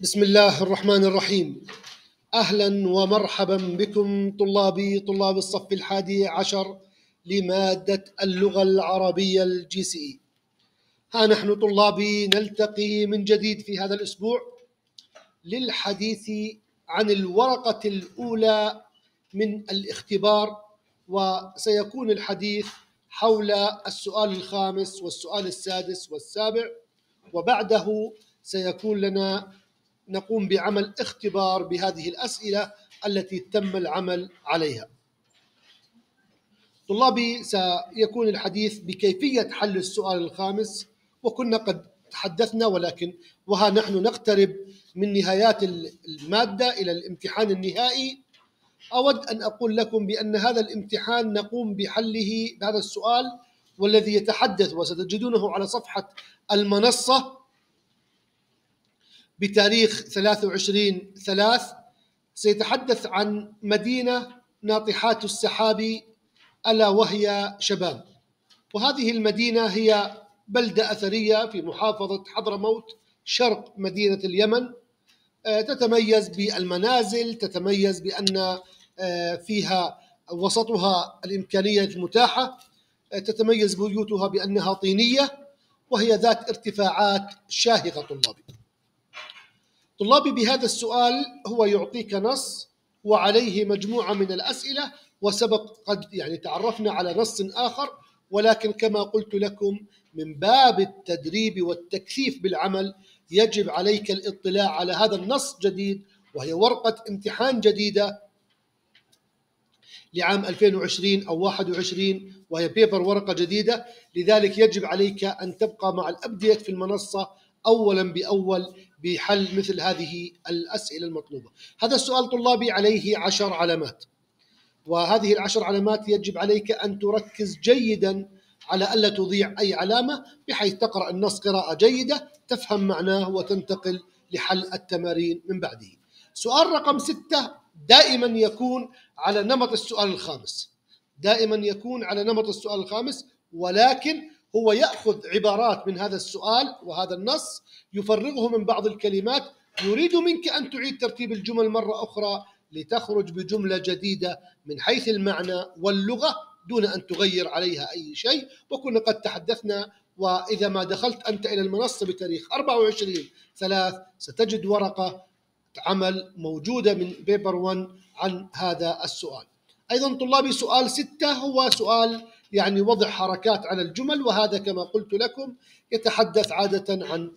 بسم الله الرحمن الرحيم أهلا ومرحبا بكم طلابي طلاب الصف الحادي عشر لمادة اللغة العربية ال GCE. ها نحن طلابي نلتقي من جديد في هذا الأسبوع للحديث عن الورقة الأولى من الاختبار وسيكون الحديث حول السؤال الخامس والسؤال السادس والسابع وبعده سيكون لنا نقوم بعمل اختبار بهذه الأسئلة التي تم العمل عليها. طلابي سيكون الحديث بكيفية حل السؤال الخامس. وكنا قد تحدثنا ولكن وها نحن نقترب من نهايات المادة إلى الامتحان النهائي. أود أن أقول لكم بأن هذا الامتحان نقوم بحله بهذا السؤال والذي يتحدث وستجدونه على صفحة المنصة. بتاريخ 23 3 سيتحدث عن مدينة ناطحات السحاب ألا وهي شباب. وهذه المدينة هي بلدة أثرية في محافظة حضرموت شرق مدينة اليمن. تتميز بالمنازل تتميز بأن فيها وسطها الإمكانية المتاحة. تتميز بيوتها بأنها طينية وهي ذات ارتفاعات شاهقة طلابي طلابي بهذا السؤال هو يعطيك نص وعليه مجموعة من الأسئلة وسبق قد يعني تعرفنا على نص آخر ولكن كما قلت لكم من باب التدريب والتكثيف بالعمل يجب عليك الاطلاع على هذا النص جديد وهي ورقة امتحان جديدة لعام 2020 أو 21 وهي بيبر ورقة جديدة لذلك يجب عليك أن تبقى مع الأبديت في المنصة أولا بأول بحل مثل هذه الأسئلة المطلوبة. هذا السؤال طلابي عليه عشر علامات. وهذه العشر علامات يجب عليك أن تركز جيدا على ألا تضيع أي علامة بحيث تقرأ النص قراءة جيدة تفهم معناه وتنتقل لحل التمارين من بعده. سؤال رقم ستة دائما يكون على نمط السؤال الخامس. دائما يكون على نمط السؤال الخامس ولكن هو يأخذ عبارات من هذا السؤال وهذا النص يفرغه من بعض الكلمات يريد منك أن تعيد ترتيب الجمل مرة أخرى لتخرج بجملة جديدة من حيث المعنى واللغة دون أن تغير عليها أي شيء وكنا قد تحدثنا وإذا ما دخلت أنت إلى المنصة بتاريخ 24 3 ستجد ورقة عمل موجودة من بيبر 1 عن هذا السؤال. أيضا طلابي سؤال ستة هو سؤال يعني وضع حركات على الجمل وهذا كما قلت لكم يتحدث عادة عن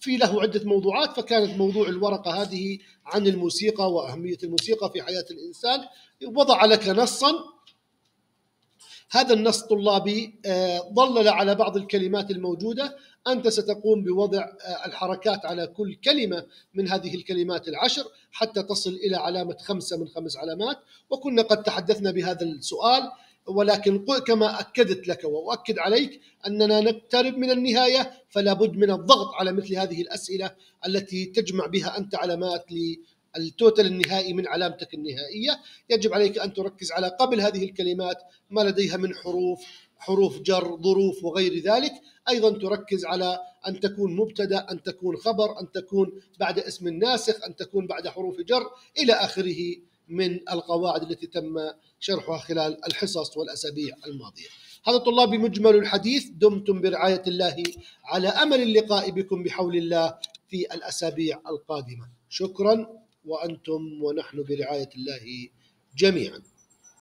في له عدة موضوعات فكانت موضوع الورقة هذه عن الموسيقى وأهمية الموسيقى في حياة الإنسان. وضع لك نصا. هذا النص طلابي ضلل على بعض الكلمات الموجودة. أنت ستقوم بوضع الحركات على كل كلمة من هذه الكلمات العشر حتى تصل إلى علامة خمسة من خمس علامات. وكنا قد تحدثنا بهذا السؤال. ولكن كما أكدت لك وأؤكد عليك أننا نقترب من النهاية فلا بد من الضغط على مثل هذه الأسئلة التي تجمع بها أنت علامات التوتل النهائي من علامتك النهائية. يجب عليك أن تركز على قبل هذه الكلمات ما لديها من حروف حروف جر ظروف وغير ذلك. أيضا تركز على أن تكون مبتدأ أن تكون خبر أن تكون بعد اسم الناسخ أن تكون بعد حروف جر إلى آخره. من القواعد التي تم شرحها خلال الحصص والأسابيع الماضية. هذا طلابي مجمل الحديث دمتم برعاية الله على أمل اللقاء بكم بحول الله في الأسابيع القادمة. شكرا وأنتم ونحن برعاية الله جميعا.